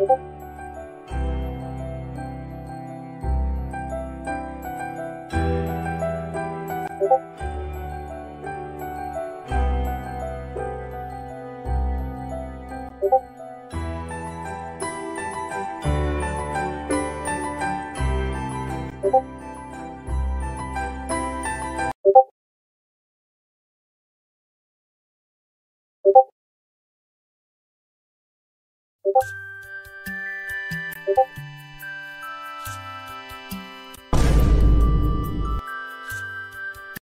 you you